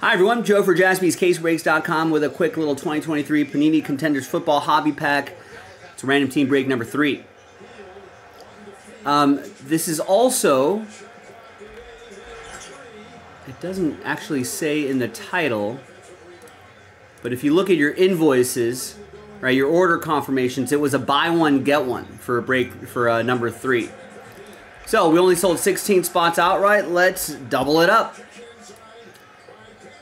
Hi everyone, Joe for jaspyscasebreaks.com with a quick little 2023 Panini Contenders Football Hobby Pack. It's random team break number three. Um, this is also, it doesn't actually say in the title, but if you look at your invoices, right, your order confirmations, it was a buy one, get one for a break for uh, number three. So we only sold 16 spots outright. Let's double it up.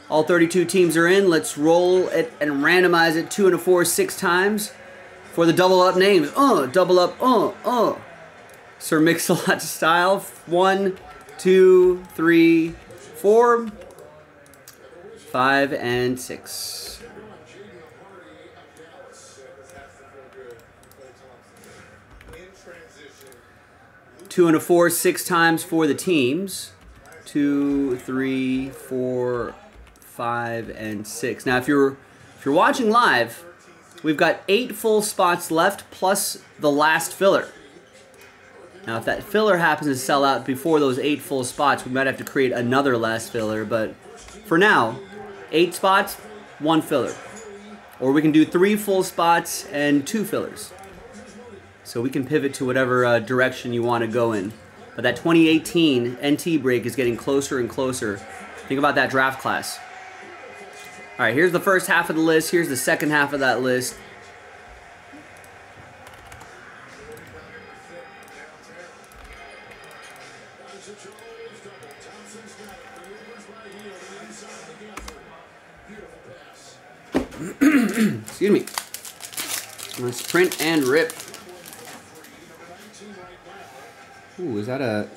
All 32 teams are in. Let's roll it and randomize it two and a four six times for the double up names. Uh, double up, uh, uh. Sir Mix-a-Lot style. One, two, three, four, five, and six. Two and a four six times for the teams. Two, three, four, five, and six. Now, if you're if you're watching live, we've got eight full spots left plus the last filler. Now, if that filler happens to sell out before those eight full spots, we might have to create another last filler. But for now, eight spots, one filler. Or we can do three full spots and two fillers. So we can pivot to whatever uh, direction you want to go in. But that 2018 NT break is getting closer and closer. Think about that draft class. All right, here's the first half of the list. Here's the second half of that list. Excuse me. Let's print and rip. Ooh, is that a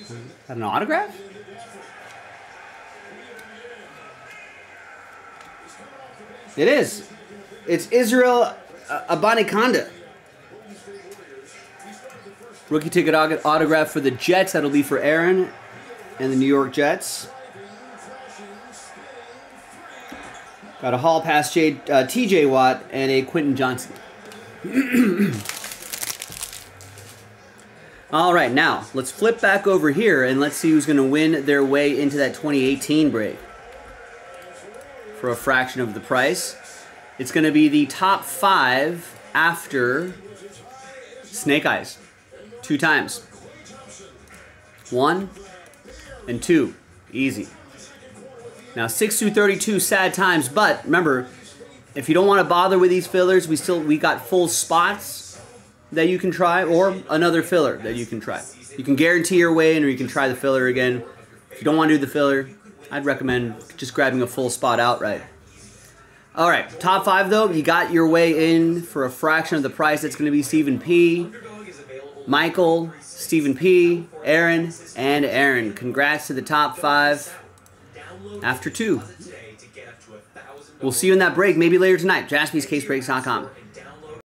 is that an autograph? It is. It's Israel uh, Abanikanda. Rookie ticket autograph for the Jets. That'll be for Aaron and the New York Jets. Got a Hall Pass uh, TJ Watt and a Quentin Johnston. All right, now let's flip back over here and let's see who's going to win their way into that 2018 break for a fraction of the price. It's going to be the top five after Snake Eyes. Two times. One and two. Easy. Now, 6 through 32, sad times, but remember, if you don't want to bother with these fillers, we still we got full spots that you can try, or another filler that you can try. You can guarantee your way in, or you can try the filler again. If you don't want to do the filler, I'd recommend just grabbing a full spot outright. All right, top five though, you got your way in for a fraction of the price. That's going to be Stephen P, Michael, Stephen P, Aaron, and Aaron. Congrats to the top five after two. We'll see you in that break, maybe later tonight. JaspysCaseBreaks.com.